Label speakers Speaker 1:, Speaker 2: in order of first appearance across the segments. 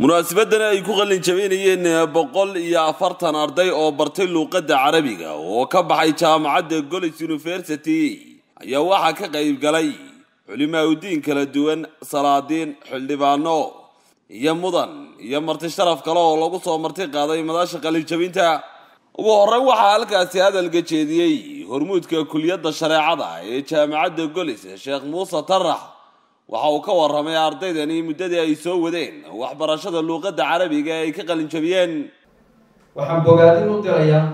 Speaker 1: munaasabadani ay ku qalin jabinayeen boqol iyo afartan arday oo bartay luuqadda carabiga oo ka baxay jaamacadda golis university ayaa waxaa ka qayb galay culimaa udiin kala duwan salaadiin xildhibaano iyo mudan iyo marti sharaf kale oo lagu soo marti qaaday madasha qalinjabinta ugu horreyn waxaa halkaasi hadalka jeediyey hormuudka kuliyadda shareecada ee jaamacadda golis sheekh muuse tarax waxa uu ka warramay ardaydani muddadii ay soo wadeen. Waxbarashada luuqadda carabiga ay ka qalinjabiyeen
Speaker 2: waxaan bogaadin u dirayaa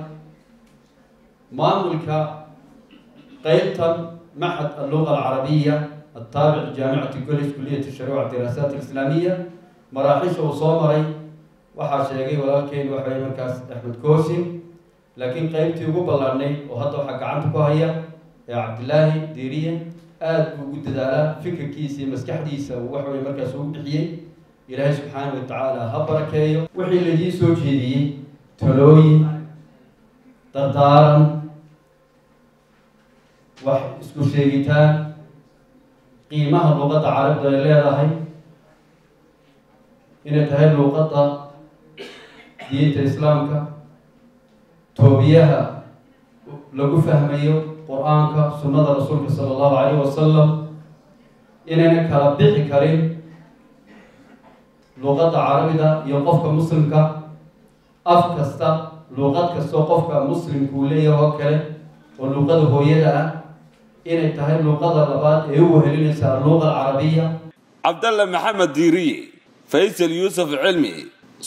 Speaker 2: maamulka qeybtan maxad alluqa alcarabiya altaabic jaamicati golis kuliyat sharuuc diraasaat alislaamiya. Maraaxiisha uu soo maray waxaa sheegay walaalkeyn waxaway markaas axmed koosin laakiin qeybtii ugu ballaadhnay oo hadda waxaa gacanta ku haya ee cabdilaahi diiriye aada buu ugu dadaalaa fikirkiisa iyo maskaxdiisa uu waxaway markaas ugu bixiyey. Ilaahay subxaana wa tacaala ha barakeeyo. Wixii laidii soo jeediyey talooyin dardaaran wax isku sheegitaan qiimaha luuqadda carabda ay leedahay inay tahay luuqadda diinta islaamka toobiyaha lagu fahmayo qur'aanka sunnada rasuulka sala allahu calayh wasalam inayna kala bixi karin luuqadda carabida iyo qofka muslimka. Af kasta luuqad kastoo qofka muslimka uu leeyahay oo kale oo luuqada hooyada ah inay tahay luuqada labaad ee u wehelinaysa alluuqa alcarabiya
Speaker 1: cabdalle maxamed diiriye faysal yuusuf cilmi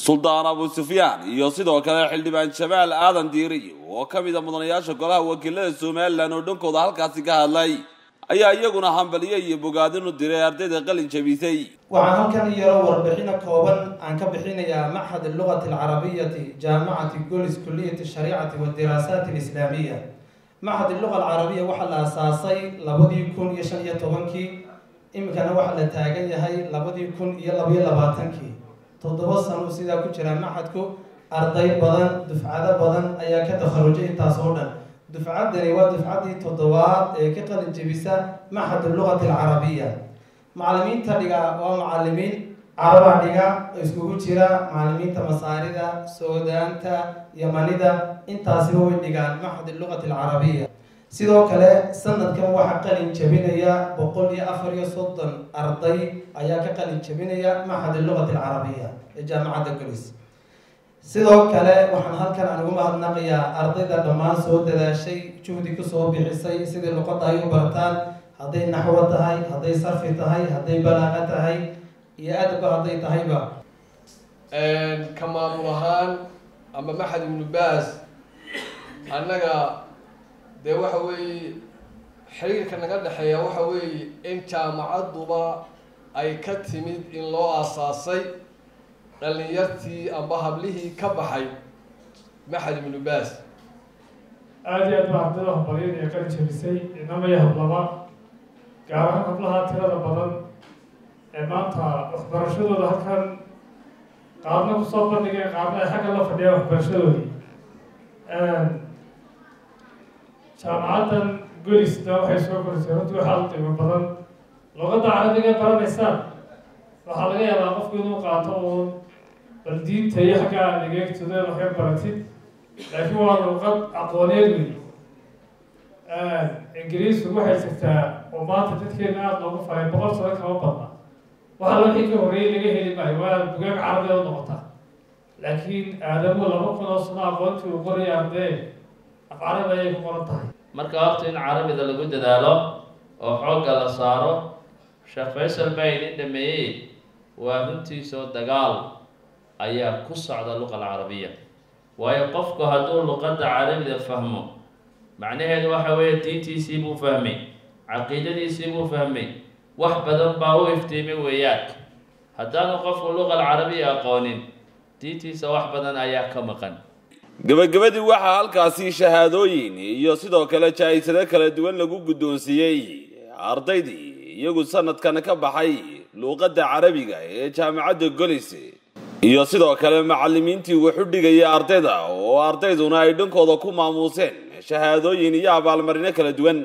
Speaker 1: suldaan abu sufyaan iyo sidoo kale xildhibaan jamaal aadan diiriye oo ka a mudanayaasha golaha wakiilada somalilan oo dhankooda halkaasi ka hadlay ayaa iyaguna hambaliyo iyo bogaadin u diray ardayda qalin jabisay.
Speaker 3: Waxaan halkan iyaro warbixino kooban aan ka bixinayaa maxad lugati alcarabiyati jaamacati golis kuliyati shariicati wadiraasaat alislaamiya maxad luqa alcarabiya waxaa la asaasay labadii kun iyo shan iyo tobankii iminkana waxaa la taagan yahay labadii kun iyo labaiyo labaatankii toddoba sano sidaa ku jira maxadku arday badan dufcado badan ayaa ka takharujay intaas oo dhan. Dufcaddani waa dufcaddii toddobaad ee ka qalin jebisa maxad luqati alcarabiya. Macalimiinta dhiga waa macalimiin caraba dhiga iskugu jira macalimiinta masaarida soodaanta yamanida intaasiba way dhigaan maxad luqati alcarabiya sidoo kale sanadkan waxaa qalin jebinaya boqol iyo afar iyo soddon arday ayaa ka qalin jebinaya maxad luqati alcarabiya ee jaamacadda golis sidoo kale waxaan halkan aan ugu mahadnaqayaa ardayda dhammaan soo dadaashay juhdi ku soo bixisay sidii luqadda ay u bartaan hadday naxwo tahay hadday sarfi tahay hadday balaaqa tahay iyo adaba hadday tahayba
Speaker 4: ka maamul ahaan ama maxad ibnu baas annaga dee waxa weeye xiriirka naga dhexeeya waxa weeye in jaamacadduba ay ka timid in loo aasaasay dhalinyartii amba hablihii ka baxay maxad ibnu baas
Speaker 5: aada iyo aad baa ardayda hambalyan ee qalin jabisay inamaya hablaba gaar ahaan hablaha tirada badan ee maanta waxbarashadooda halkan qaarna ku soo bandhigeen qaarna ay xagga la fadhiyaan waxbarashadoodii jaamacaddan golisna waxay soo korisay runtii waxaa u qiimo badan. Luqadda carabiga baranaysaan waxaa laga yaabaa qofku inuu qaato uun bal diinta iyo xagga adegeegtooda waxay baratid. Laakiin waa luqad aqooneed wey ingiriisku waxay jirtaa oo maanta dadkeena aada loogu faray boqol sano kama badna. Waxaa wixii ka horreeyey laga heli maayo waa bugaag carabiga u noqotaa laakiin aadamu laba kun oo sano aqoontii uu qoraya ardee af carabi ayay ku qoran tahay.
Speaker 6: Marka waqti in carabida lagu dadaalo oo xoogga la saaro sheekh faysal baa idin dhameeyey waa runtiisoo dagaal ayaa ku socda luqa alcarabiya waayo qofku hadduu luqadda carabida fahmo macnaheedu waxa weeye diintiisii buu fahmay caqiidadiisii buu fahmay wax badan baa u iftiimay weeyaan. Haddaanu qofku luqa alcarabiya aqoonin diintiisa wax badan ayaa ka maqan
Speaker 1: gabagabadii waxaa halkaasi shahaadooyin iyo sidoo kale jaa-isado kala duwan lagu guddoonsiiyey ardaydii iyagu sanadkan ka baxay luuqadda carabiga ee jaamacadda golis iyo sidoo kale macalimiintii wuxu dhigaya ardayda oo ardayduna ay dhankooda ku maamuuseen shahaadooyin iyo abaalmarino kala duwan